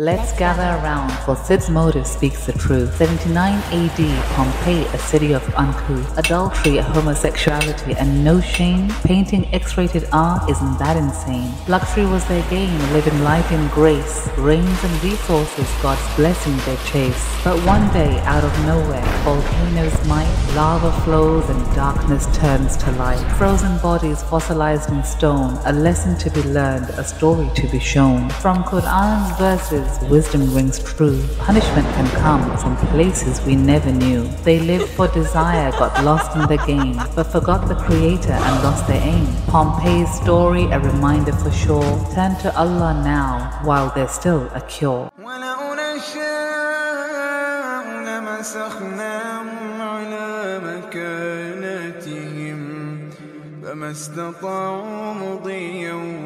Let's gather around, for Sid's motive speaks the truth. 79 AD, Pompeii, a city of uncouth. Adultery, homosexuality, and no shame. Painting X-rated art, isn't that insane? Luxury was their game, living life in grace. Rains and resources, God's blessing they chase. But one day, out of nowhere, volcanoes might, lava flows and darkness turns to light. Frozen bodies fossilized in stone, a lesson to be learned, a story to be shown. From Quran's verses, wisdom rings true. Punishment can come from places we never knew. They lived for desire, got lost in the game, but forgot the creator and lost their aim. Pompeii's story, a reminder for sure. Turn to Allah now, while there's still a cure. ولو نشاء لمسخناهم على مكانتهم فما استطاعوا مضيا